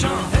jump.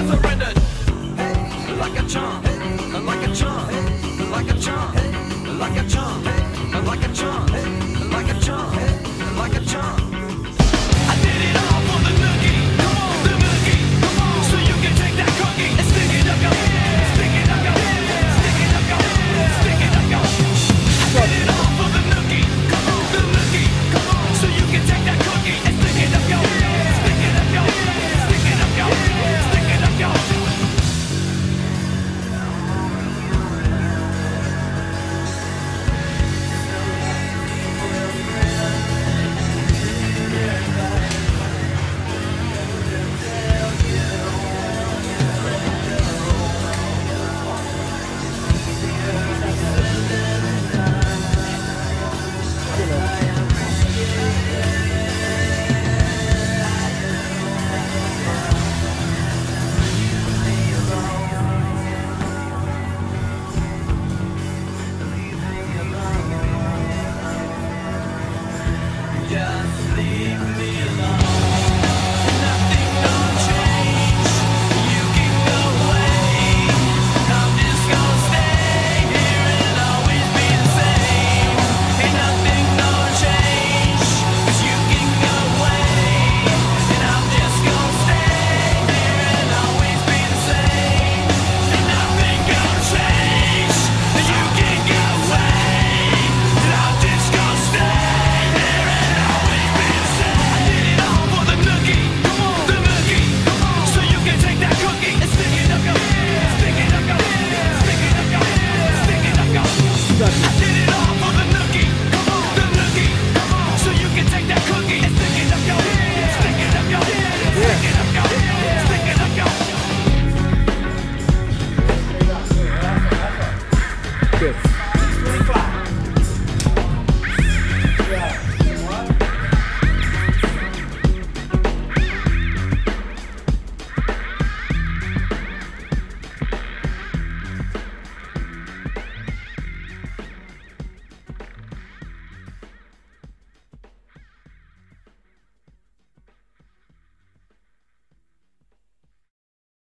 I surrender.